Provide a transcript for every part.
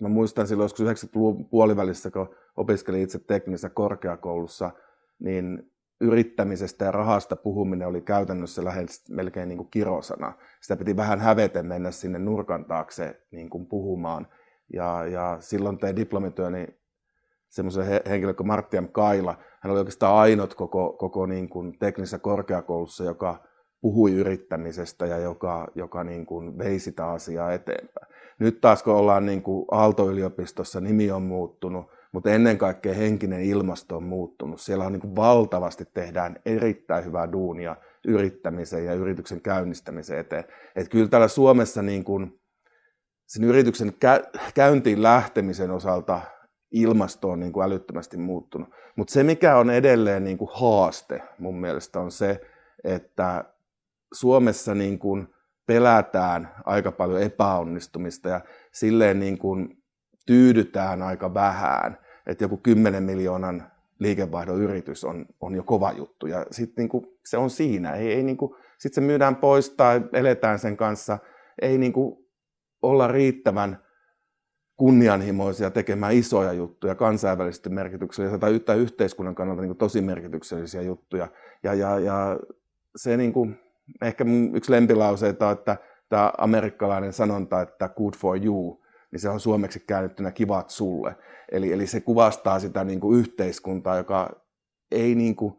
Mä muistan silloin joskus 90-luvun puolivälissä, kun opiskelin itse teknisessä korkeakoulussa, niin yrittämisestä ja rahasta puhuminen oli käytännössä lähes melkein niin kuin kirosana. Sitä piti vähän häveten mennä sinne nurkan taakse niin kuin puhumaan. Ja, ja silloin tein diplomityöni semmoisen henkilön kuin Martti M. Kaila. Hän oli oikeastaan ainut koko, koko niin kuin teknisessä korkeakoulussa, joka puhui yrittämisestä ja joka, joka niin kuin vei sitä asiaa eteenpäin. Nyt taas kun ollaan niin kuin Aalto-yliopistossa, nimi on muuttunut, mutta ennen kaikkea henkinen ilmasto on muuttunut. Siellä on niin kuin valtavasti tehdään erittäin hyvää duunia yrittämisen ja yrityksen käynnistämisen eteen. Et kyllä täällä Suomessa niin kuin sen yrityksen käyntiin lähtemisen osalta ilmasto on niin kuin älyttömästi muuttunut. Mutta se, mikä on edelleen niin kuin haaste mun mielestä, on se, että Suomessa niin kuin pelätään aika paljon epäonnistumista ja silleen niin kuin tyydytään aika vähän, että joku 10 miljoonan liikevaihdon yritys on, on jo kova juttu ja sitten niin kuin se on siinä. Ei, ei niin sitten se myydään pois tai eletään sen kanssa. Ei niin kuin olla riittävän kunnianhimoisia tekemään isoja juttuja, kansainvälisesti merkityksellisiä tai yhteiskunnan kannalta niin kuin tosi merkityksellisiä juttuja. Ja, ja, ja se niin kuin, ehkä yksi lempilauseita on, että tämä amerikkalainen sanonta, että good for you, niin se on suomeksi käännettynä kivat sulle. Eli, eli se kuvastaa sitä niin kuin yhteiskuntaa, joka ei niin kuin,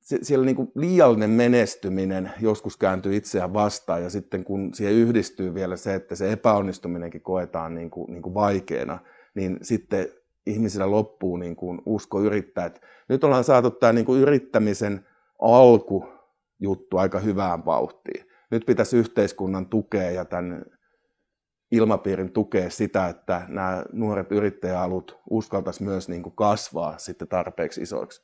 se, siellä niin kuin liiallinen menestyminen joskus kääntyy itseään vastaan ja sitten kun siihen yhdistyy vielä se, että se epäonnistuminenkin koetaan niin kuin, niin kuin vaikeana, niin sitten ihmisillä loppuu niin kuin usko yrittää. Et nyt ollaan saatu tämä niin kuin yrittämisen alku juttu aika hyvään vauhtiin. Nyt pitäisi yhteiskunnan tukea ja tämän ilmapiirin tukea sitä, että nämä nuoret yrittäjäalut uskaltaisi myös niin kuin kasvaa sitten tarpeeksi isoiksi.